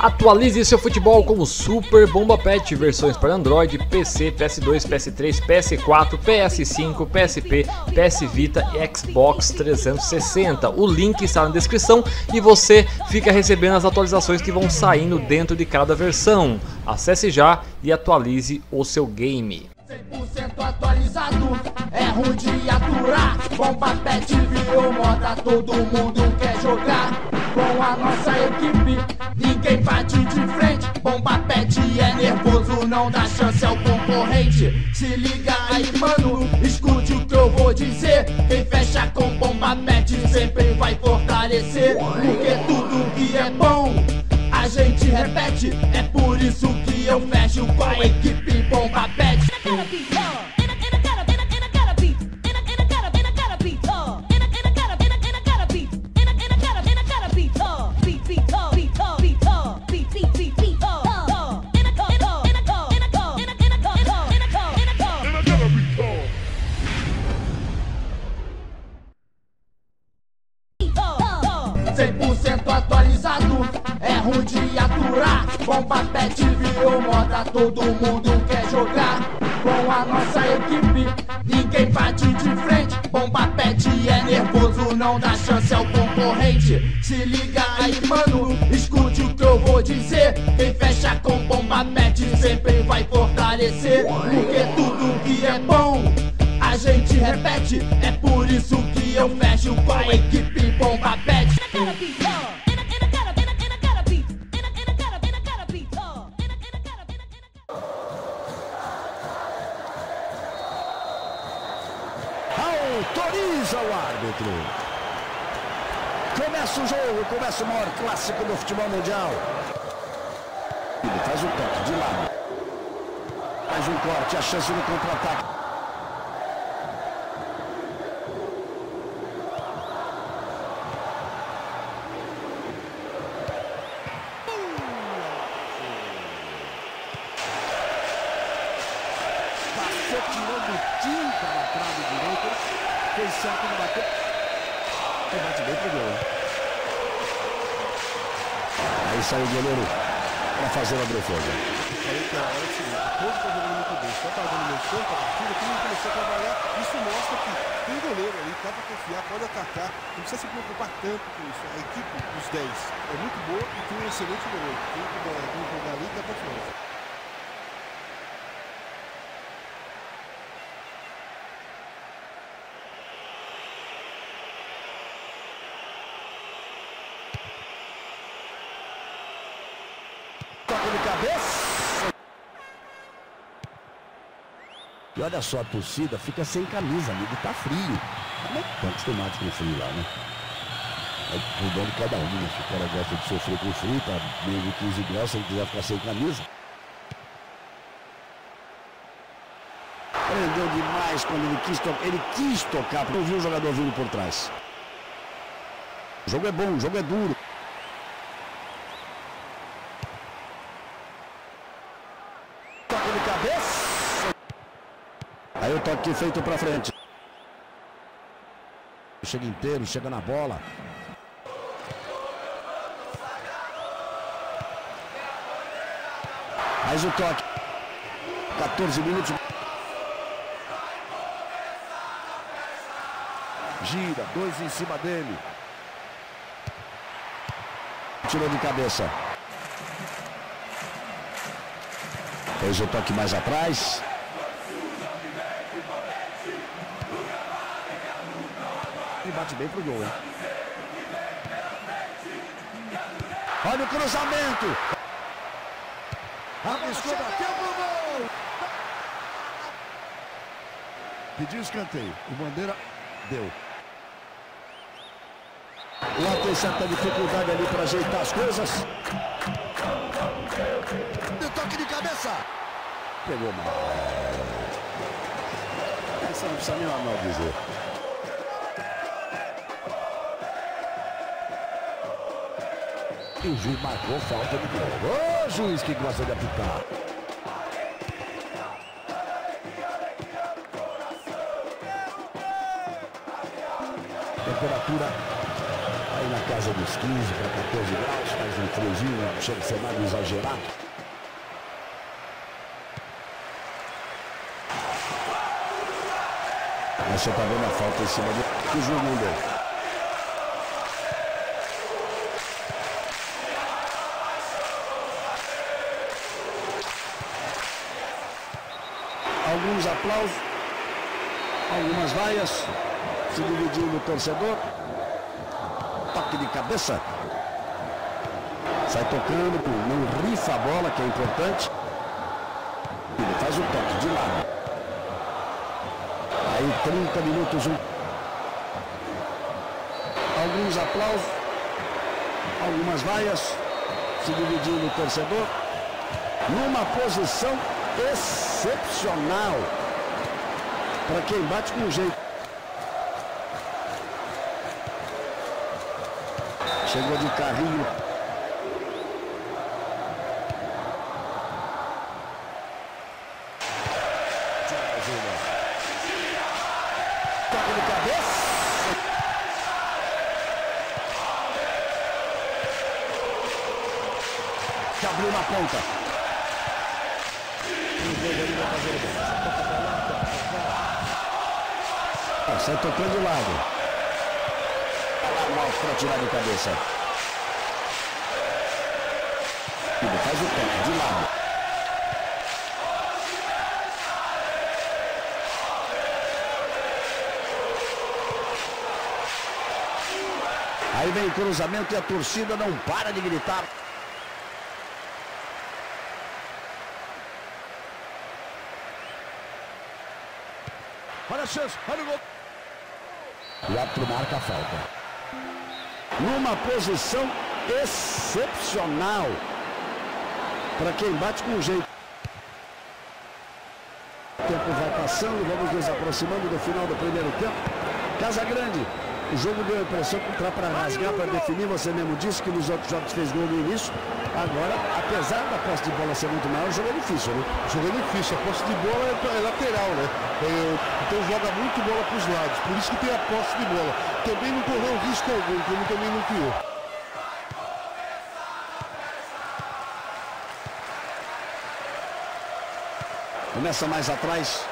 Atualize seu futebol com o Super Bomba Pet, versões para Android, PC, PS2, PS3, PS4, PS5, PSP, PS Vita e Xbox 360. O link está na descrição e você fica recebendo as atualizações que vão saindo dentro de cada versão. Acesse já e atualize o seu game. 100% atualizado, é ruim de aturar. Bomba pet virou moda, todo mundo quer jogar. Com a nossa equipe, ninguém bate de frente. Bomba pet é nervoso, não dá chance ao concorrente. Se liga aí, mano, escute o que eu vou dizer. Quem fecha com bomba pet sempre vai fortalecer. Porque tudo que é bom, a gente repete. É por isso que eu fecho com a equipe bomba pet. Todo mundo quer jogar. Com a nossa equipe, ninguém bate de frente. Bomba pet é nervoso, não dá chance ao concorrente. Se liga aí, mano, escute o que eu vou dizer. Quem fecha com bomba pet sempre vai fortalecer. Porque tudo que é bom, a gente repete. É por isso que eu fecho com a equipe bomba pet. Autoriza o árbitro. Começa o jogo, começa o maior clássico do futebol mundial. Ele faz o toque de lado. Mais um corte, a chance do contra-ataque. Passou tirando tinta na trave direita. Fez certo no bater. E bate bem pro gol. Aí sai o goleiro para fazer a defesa. Falei que a hora é seguinte, todos estão jogando muito bem, só tá dando meu campo, a partida, todo começou a trabalhar, isso mostra que tem goleiro ali, dá pra confiar, pode atacar, não precisa se preocupar tanto com isso. A equipe dos 10 é muito boa e tem um excelente goleiro, tem que jogar ali e dá confiança. Toque de cabeça. E olha só, a torcida fica sem camisa, amigo, tá frio. Mas estão acostumados com frio lá, né? É o de cada um, né? Se o cara gosta de sofrer com frio, tá meio de 15 graus, se ele quiser ficar sem camisa. Prendeu demais quando ele quis tocar. Ele quis tocar, porque eu vi o jogador vindo por trás. O jogo é bom, o jogo é duro. Toque de cabeça. Aí o toque feito pra frente. Chega inteiro, chega na bola. Mais o toque. 14 minutos. Gira, dois em cima dele. Tirou de cabeça. Fez o toque mais atrás. Bate bem pro gol, hein? Olha o cruzamento. Arriscou, bateu pro gol. Pediu escanteio. O Bandeira deu. Lá tem certa dificuldade ali para ajeitar as coisas. Deu toque de cabeça. Pegou mal. Essa não precisa nem mal dizer. E o juiz marcou falta de gol. Ô juiz que gosta de apitar. Temperatura aí na casa dos 15 para 14 graus, faz um friozinho, chega a nada exagerado. Mas você está vendo a falta em cima do que o juiz não deu. Alguns aplausos, algumas vaias, se dividiu no torcedor. Toque de cabeça. Sai tocando, não rifa a bola, que é importante. Ele faz o toque de lado. Aí 30 minutos. Um... Alguns aplausos, algumas vaias, se dividiu no torcedor. Numa posição excepcional para quem bate com jeito. Chegou de carrinho. Cabeça. Abriu na ponta. Sai tocando de lado. Alto para tirar de cabeça. Ele faz o toque de lado. Aí vem o cruzamento e a torcida não para de gritar. Olha a chance, olha o gol. O árbitro marca a falta. Numa posição excepcional. Para quem bate com jeito. O tempo vai passando, vamos nos aproximando do final do primeiro tempo. Casa Grande, o jogo deu a impressão que entrar para rasgar, para definir. Você mesmo disse que nos outros jogos fez gol no início. Agora, apesar da posse de bola ser muito maior, o jogo é difícil, né? O jogo é difícil, a posse de bola é, é lateral, né? É, então joga muito bola para os lados, por isso que tem a posse de bola. Também não correu risco algum, como também não criou. Começa mais atrás.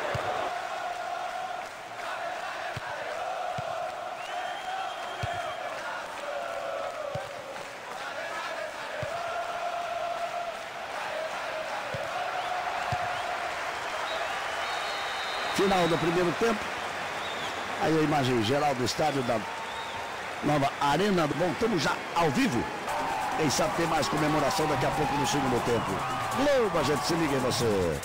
Do primeiro tempo. Aí a imagem geral do estádio da nova Arena. Voltamos já ao vivo. Quem sabe tem mais comemoração daqui a pouco no segundo tempo. Globo, a gente se liga em você.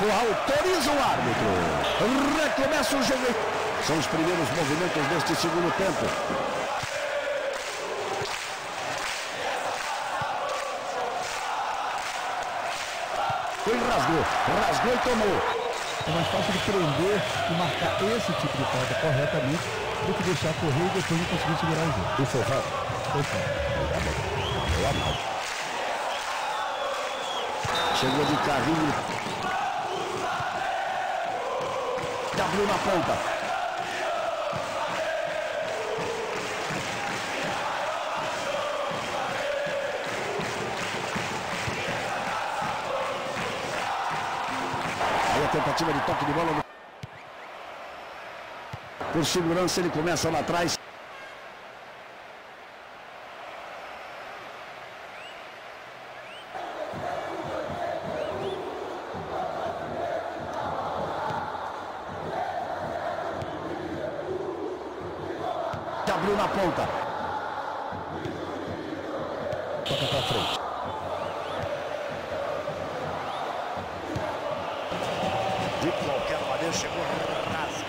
Autoriza o árbitro. Recomeça o jogo. São os primeiros movimentos deste segundo tempo. Rasgou. Rasgou e tomou. É mais fácil de prender e marcar esse tipo de falta corretamente do que deixar correr e depois não conseguir segurar o jogo. E foi rápido. Foi falta. Mal. Chegou de carrinho. Abriu na ponta. Tentativa de toque de bola. Por segurança ele começa lá atrás.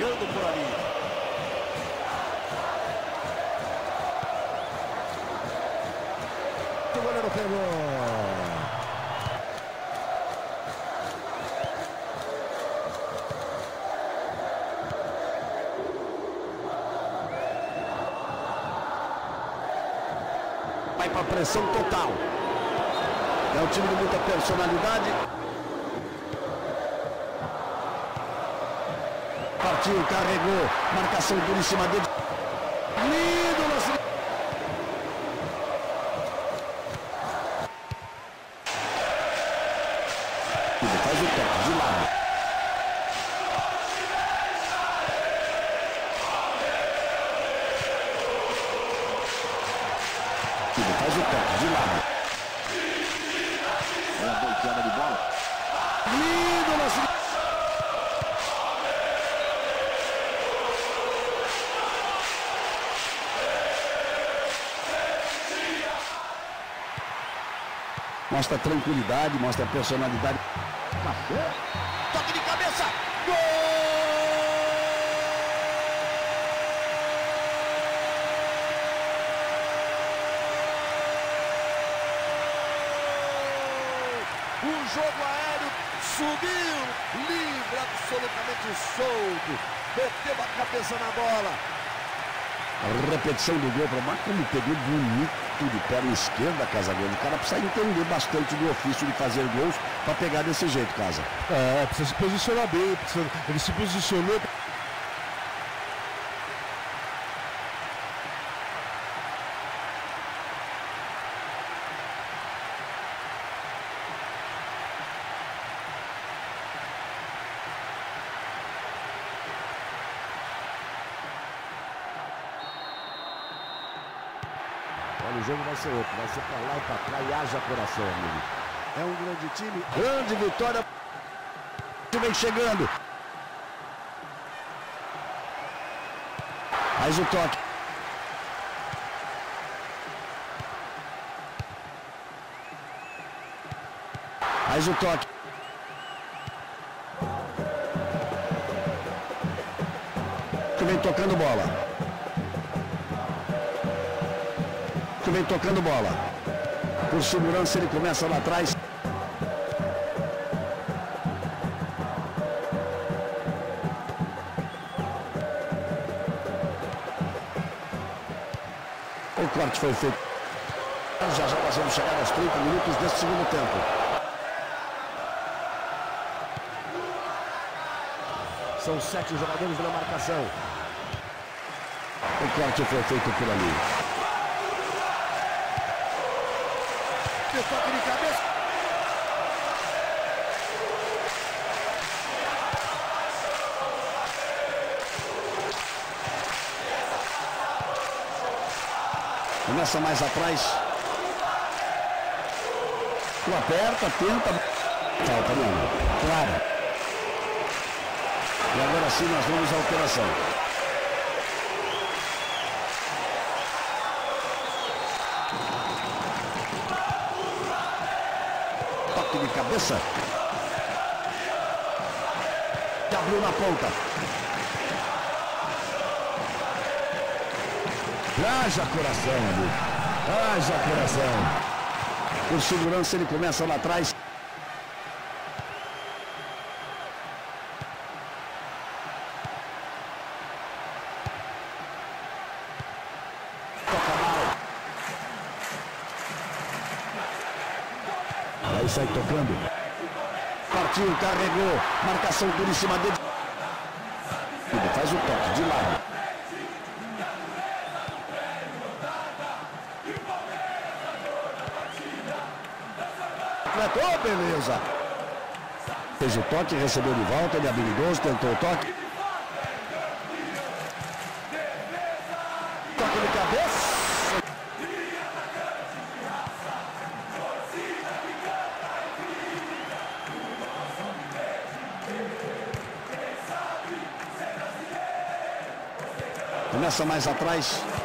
Rasgando por ali. O goleiro pegou. Vai pra pressão total. É um time de muita personalidade. Partiu, carregou. Marcação dura em cima dele. Mostra tranquilidade, mostra personalidade. Toque de cabeça. Gol! O jogo aéreo subiu, livre, absolutamente solto. Meteu a cabeça na bola. A repetição do gol para Marco como pegou bonito de perna esquerda, Casa Grande. O cara precisa entender bastante do ofício de fazer gols para pegar desse jeito, Casa. É, precisa se posicionar bem. precisa- Ele se posicionou. Olha, o jogo vai ser outro, vai ser para lá e para cá e haja coração, amigo. É um grande time, grande vitória. Vem chegando. Faz o toque. Faz o toque. Que vem tocando bola. Que vem tocando bola. Por segurança ele começa lá atrás. O corte foi feito. Já já nós vamos chegar aos 30 minutos deste segundo tempo. São sete jogadores na marcação. O corte foi feito por ali. Começa mais atrás. Tu aperta, tenta. Falta mesmo. Claro. E agora sim nós vamos à alteração. Toque de cabeça. Abriu na ponta. Haja coração, amigo. Haja coração. Por segurança ele começa lá atrás. Toca mal. Aí sai tocando. Partiu, carregou. Marcação dura em cima dele. Faz o toque de lado. Oh, beleza. Fez o toque, recebeu de volta, ele é habilidoso, tentou o toque. Toque de cabeça. Começa mais atrás.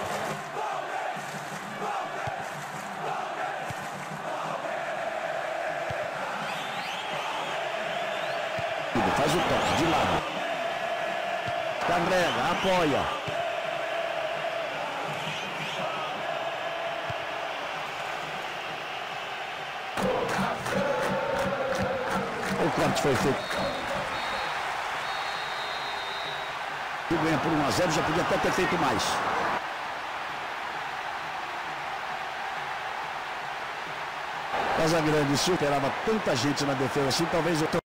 Faz o toque de lado. Carrega, apoia. O corte foi feito. E ganha por 1 a 0, já podia até ter feito mais. Casa Grande, se esperava tanta gente na defesa assim, talvez eu